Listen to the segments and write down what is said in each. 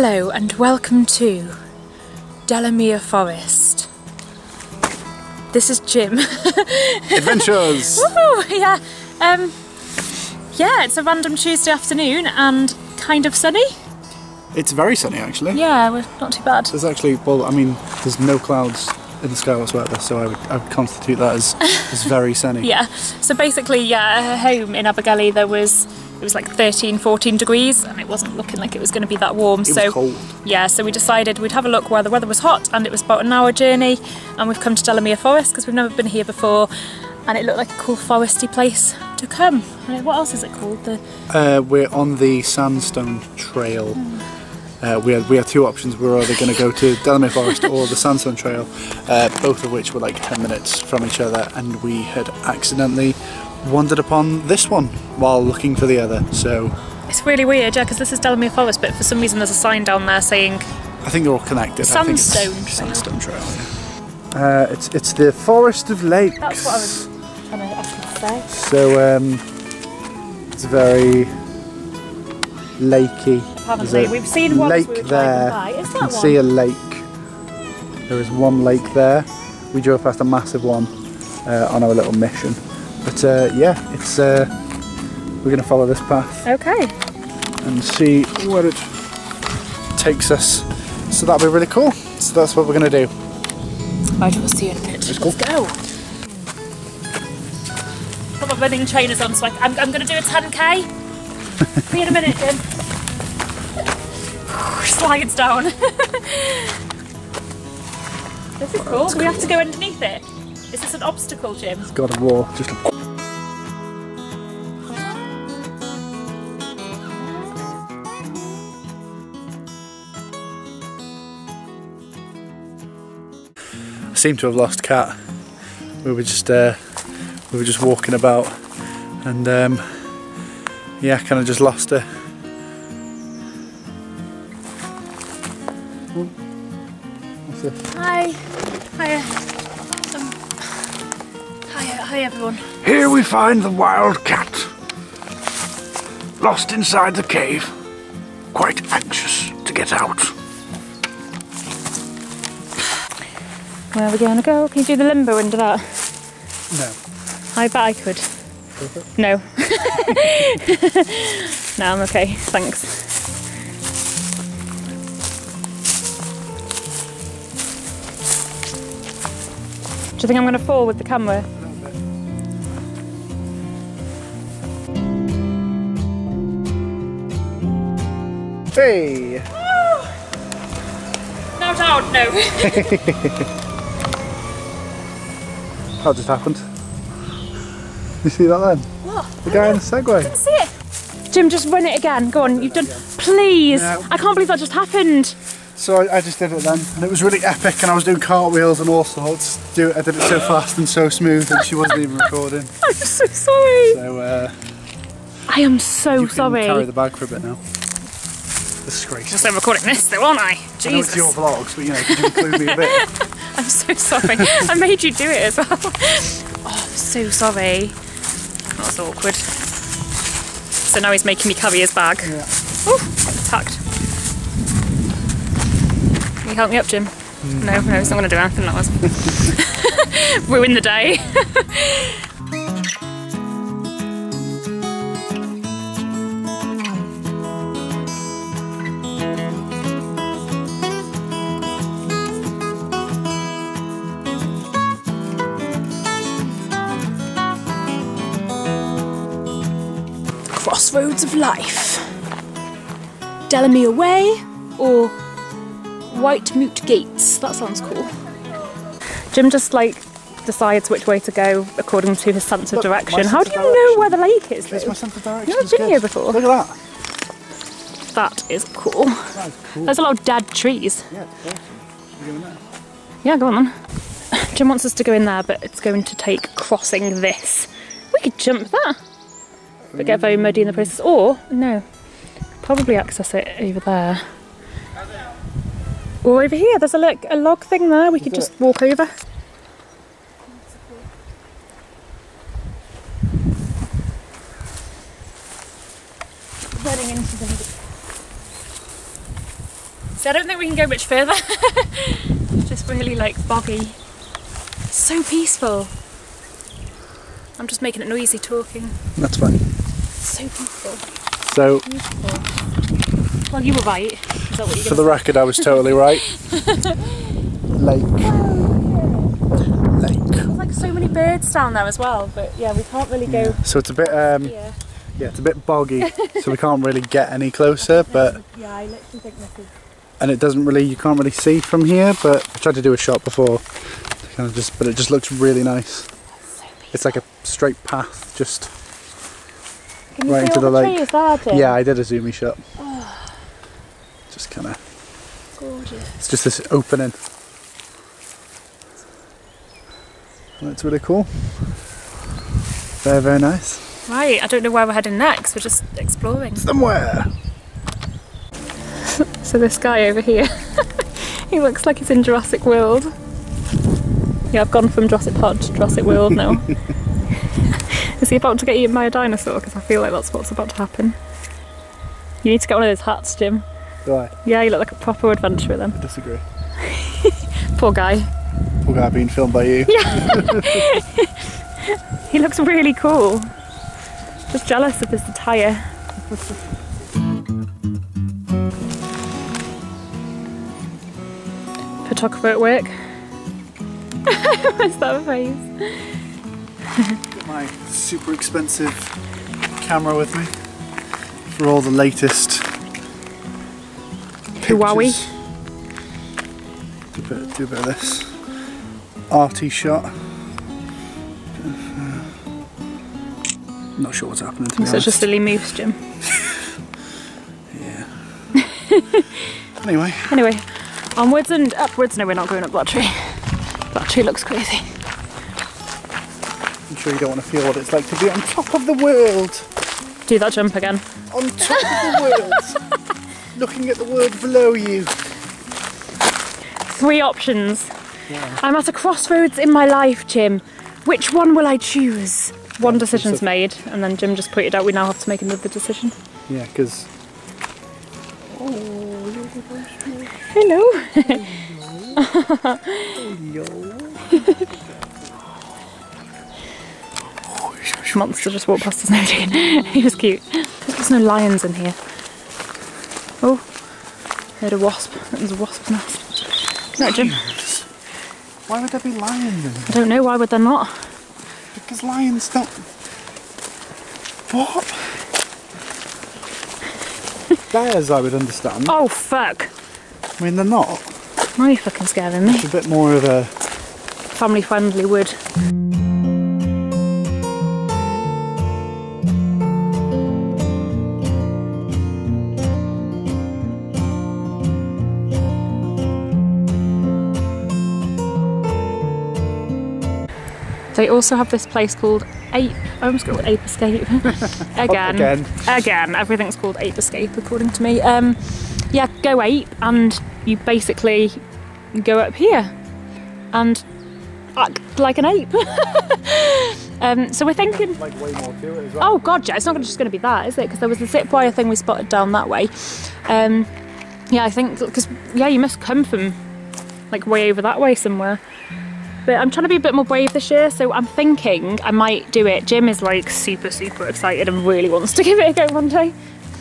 Hello and welcome to Delamere Forest. This is Jim. Adventures! yeah, um, yeah, it's a random Tuesday afternoon and kind of sunny. it's very sunny actually. Yeah, we're not too bad. There's actually, well, I mean, there's no clouds in the sky whatsoever, so I would, I would constitute that as, as very sunny. Yeah, so basically, yeah, home in Abergele there was it was like 13, 14 degrees, and it wasn't looking like it was going to be that warm. It so was cold. yeah, so we decided we'd have a look where the weather was hot, and it was about an hour journey, and we've come to Delamere Forest because we've never been here before, and it looked like a cool foresty place to come. What else is it called? The Uh, we're on the Sandstone Trail. Uh, we had we had two options. We were either going to go to Delamere Forest or the Sandstone Trail, uh, both of which were like 10 minutes from each other, and we had accidentally wandered upon this one while looking for the other. So it's really weird, yeah, because this is Delamere Forest, but for some reason there's a sign down there saying I think they're all connected. I think it's Sandstone Trail. Sandstone Trail. Yeah. Uh, it's it's the Forest of Lakes. that's what I was trying to actually say. So um, it's very lakey. Haven't we? We've seen one lake we there. by. Is You can one? see a lake. There is one lake there. We drove past a massive one uh, on our little mission. But uh, yeah, it's uh, we're going to follow this path Okay. and see where it takes us. So that'll be really cool. So that's what we're going to do. Right, we'll see you in a minute. Let's go. go. Put my running trainers on, so I, I'm, I'm going to do a 10k. See you in a minute, Jim. Slides down. this is cool. Do we have to go underneath it? Is this an obstacle, Jim? God of War. Just I seem to have lost Cat. We were just uh, we were just walking about, and um, yeah, kind of just lost her. Oh, What's this? Hi. Hiya. Um, hiya, hi everyone. Here we find the wild cat, lost inside the cave, quite anxious to get out. Where are we going to go? Can you do the limbo under that? No. I bet I could. No. no, I'm okay. Thanks. Do you think I'm going to fall with the camera? Hey! Oh. No doubt, no. That just happened. You see that then? what? The guy in the Segway. I didn't See it? Jim, just run it again. Go on, you've done. Please! No. I can't believe that just happened. So I, I just did it then, and it was really epic, and I was doing cartwheels and all sorts. Do I did it so fast and so smooth, and she wasn't even recording. I'm so sorry. So uh, I am so you can sorry. carry the bag for a bit now. Disgrace. Just I'm recording this though, aren't I? I know it's your vlogs, but you know, could you include me a bit? I'm so sorry. I made you do it as well. Oh, I'm so sorry. That was awkward. So now he's making me carry his bag. Yeah. Oh, attacked. Can you help me up, Jim? Hmm. No, no, he's not going to do anything that was. Ruin the day. Crossroads of Life. Delamere Way or White Moot Gates. That sounds cool. Jim just like decides which way to go according to his sense of Look, my direction. sense How do you direction. know where the lake is? That's though? my sense of direction. You've is been good. here before. Look at that. That is cool. That is cool. There's a lot of dead trees. Yeah, awesome. Go? Yeah, go on then. Jim wants us to go in there, but it's going to take crossing this. We could jump that, but get very muddy in the process. Or, no, probably access it over there. Or over here, there's a, like, a log thing there, we could Is just walk over. Running into the So I don't think we can go much further. it's just really like boggy. So peaceful. I'm just making it noisy talking. That's fine. So peaceful. So, Beautiful. Well, you were right. Is that what for the record, I was totally right. Lake. Lake. There's like so many birds down there as well, but yeah, we can't really go So it's a bit, um, here. yeah, it's a bit boggy, so we can't really get any closer. But Yeah, I literally think this is. and it doesn't really, you can't really see from here. But I tried to do a shot before, kind of just, but it just looks really nice. It's like a straight path, just Can Right into the the trees ah, there, Jim? yeah. I did a zoomy shot. Just kind of, Gorgeous. it's just this opening. That's really cool. Very very nice. Right, I don't know where we're heading next. We're just exploring. Somewhere. So this guy over here, he looks like he's in Jurassic World. Yeah, I've gone from Jurassic Park to Jurassic World now. Is he about to get eaten by a dinosaur? Because I feel like that's what's about to happen. You need to get one of those hats, Jim. Do I? Yeah, you look like a proper adventurer then. I disagree. Poor guy. Poor guy being filmed by you. Yeah. He looks really cool. Just jealous of his attire. Photographer at work. What's that face? My super expensive camera with me for all the latest Huawei. Do a bit, do a bit of this arty shot. Not sure what's happening to Such a silly moose, Jim. Yeah. anyway, Anyway, onwards and upwards. No, we're not going up that tree. That tree looks crazy. Sure you don't want to feel what it's like to be on top of the world. Do that jump again. On top of the world. Looking at the world below you. Three options. I'm at a crossroads in my life, Jim. Which one will I choose? One decision's made, and then Jim just pointed out we now have to make another decision. Yeah, because Hello. Monster just walked past us now, Jane. he was cute. There's no lions in here. Oh, heard a wasp. There's a wasp's nest. No, Jim. why would there be lions in here? I don't know. Why would there not? Because lions don't. What? Bears, I would understand. Oh fuck! I mean, they're not. Now you're fucking scaring me. It's a bit more of a. Family-friendly wood. They also have this place called Ape. I almost called Ape Escape. Again. Again. Again. Everything's called Ape Escape according to me. Um, yeah, go ape, and you basically go up here and act like an ape. um, so we're thinking. Like way more to it as well. Oh god, yeah, it's not just going to be that, is it? Because there was the zip wire thing we spotted down that way. Um, yeah, I think because yeah, you must come from like way over that way somewhere. But I'm trying to be a bit more brave this year, so I'm thinking I might do it. Jim is like super, super excited and really wants to give it a go one day.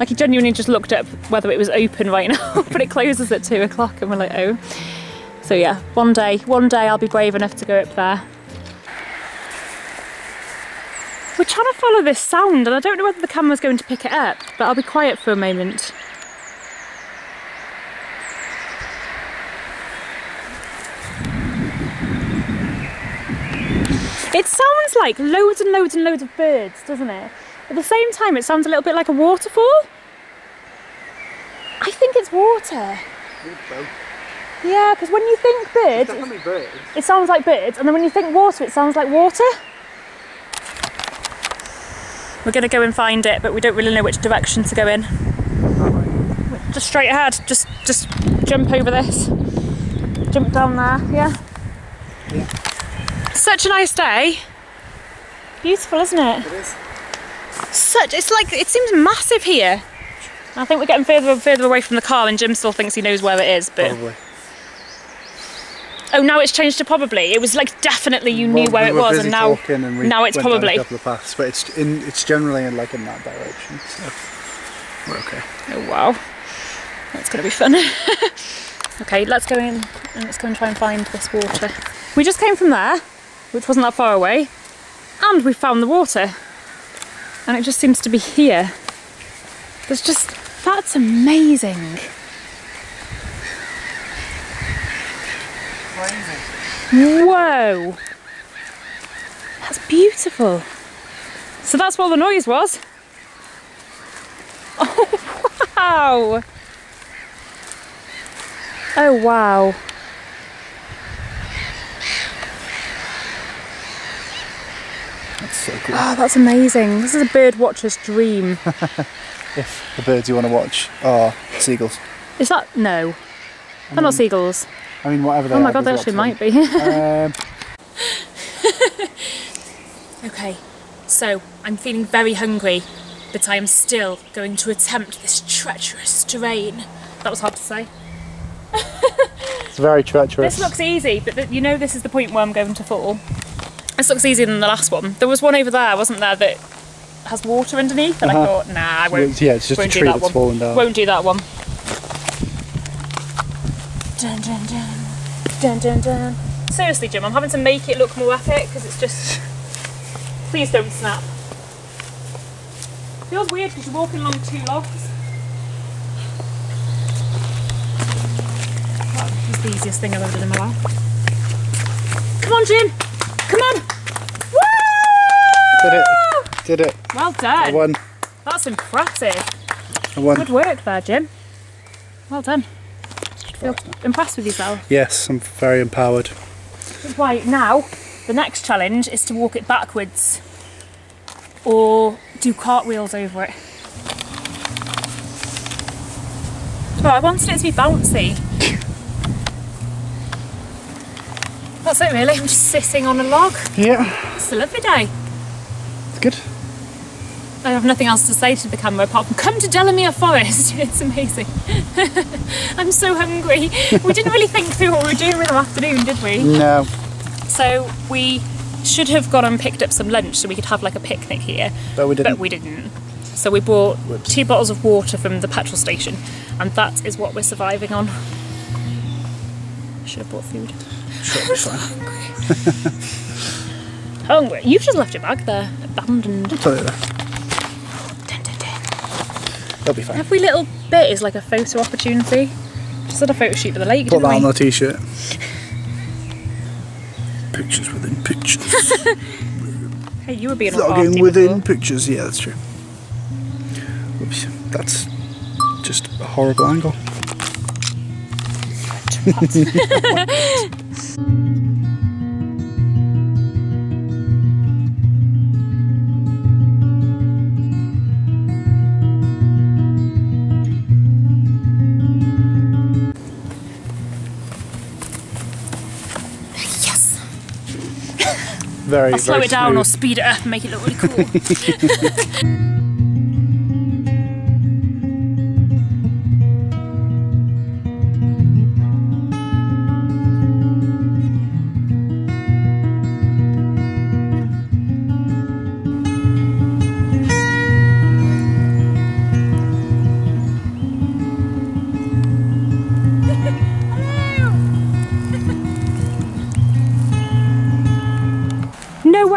Like he genuinely just looked up whether it was open right now, but it closes at two o'clock, and we're like, oh. So yeah, one day, one day I'll be brave enough to go up there. We're trying to follow this sound, and I don't know whether the camera's going to pick it up, but I'll be quiet for a moment. It sounds like loads and loads and loads of birds, doesn't it? At the same time, it sounds a little bit like a waterfall. I think it's water. Yeah, because when you think birds, birds. it sounds like birds, and then when you think water, it sounds like water. We're going to go and find it, but we don't really know which direction to go in. Just straight ahead. Just, just jump over this. Jump down there. Yeah. Such a nice day. Beautiful, isn't it? It is. Such. It's like it seems massive here. I think we're getting further and further away from the car, and Jim still thinks he knows where it is. But Probably. oh, now it's changed to probably. It was like definitely you knew where we it was, and now and we now it's probably. a couple of paths, but it's in it's generally in like in that direction. So we're okay. Oh wow, that's gonna be fun. okay, let's go in and let's go and try and find this water. We just came from there, which wasn't that far away, and we found the water, and it just seems to be here. There's just that's amazing. Whoa, that's beautiful. So that's what the noise was. Oh, wow! Oh wow. So cool. Oh, that's amazing. This is a bird watcher's dream. if the birds you want to watch are seagulls. Is that no? They're not seagulls. I mean, whatever they Oh are. my god, they actually might be. Um, okay, so I'm feeling very hungry, but I am still going to attempt this treacherous terrain. That was hard to say. it's very treacherous. This looks easy, but you know this is the point where I'm going to fall. This looks easier than the last one. There was one over there, wasn't there, that has water underneath, and I Uh-huh. thought, nah, I won't. yeah, it's just a do tree that that's one. fallen down. Won't do that one. Dun, dun, dun. Dun, dun, dun. Seriously, Jim, I'm having to make it look more epic because it's just. Please don't snap. Feels weird because you're walking along two logs. That was the easiest thing I've ever done in my life. Come on, Jim! Come on! Did it? Did it? Well done. I won. That's impressive. I won. Good work there, Jim. Well done. Feel impressed with yourself. Yes, I'm very empowered. Right, now, the next challenge is to walk it backwards or do cartwheels over it. Oh, I wanted it to be bouncy. That's it really, I'm just sitting on a log. Yeah, It's a lovely day. I have nothing else to say to the camera apart from come to Delamere Forest. It's amazing. I'm so hungry. We didn't really think through what we were doing with the afternoon, did we? No. So we should have gone and picked up some lunch so we could have like a picnic here, But we didn't. but we didn't. So we bought Whoops. two bottles of water from the petrol station, and that is what we're surviving on. Should have bought food. Sure, be fine. Hungry. You've just left your bag there, abandoned. Put It'll be fine. Every little bit is like a photo opportunity. Just had a photo shoot for the lake, Put that we? on the t-shirt. Pictures within pictures. Hey, you were being Vlogging within before. pictures. Yeah, that's true. Whoops. That's just a horrible angle. Very. I'll slow very it down or speed it up and make it look really cool.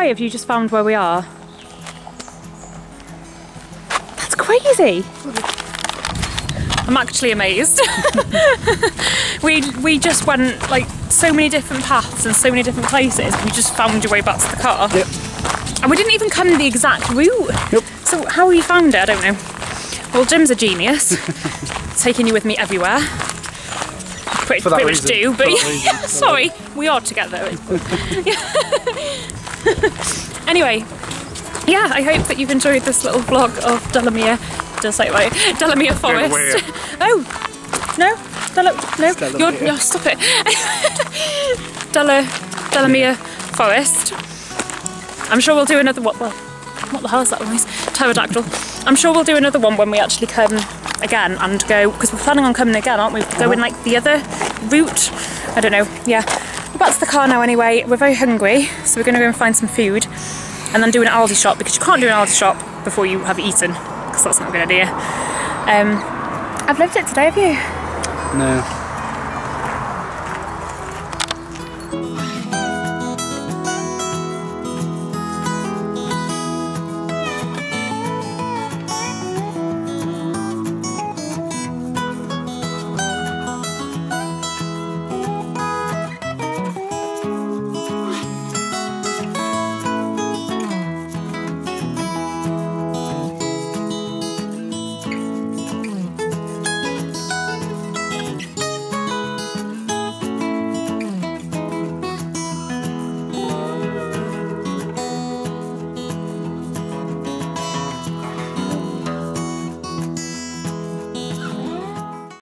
way have you just found where we are. That's crazy. I'm actually amazed. we we just went like so many different paths and so many different places. We just found your way back to the car. Yep. And we didn't even come the exact route. Yep. So how you found it, I don't know. Well, Jim's a genius, taking you with me everywhere. Pretty, pretty much do, but yeah, sorry, we are together. anyway, yeah, I hope that you've enjoyed this little vlog of Delamere. Say it right? Delamere Forest. oh, no, Dela, no, Delamere. you're, no, stop it. Dela, Delamere Forest. I'm sure we'll do another what? Well, what the hell is that noise? Pterodactyl. I'm sure we'll do another one when we actually come again and go because we're planning on coming again, aren't we? Going like the other route. I don't know. Yeah, back to the car now anyway. We're very hungry, so we're going to go and find some food, and then do an Aldi shop because you can't do an Aldi shop before you have eaten because that's not a good idea. Um, I've lived it today, have you? No.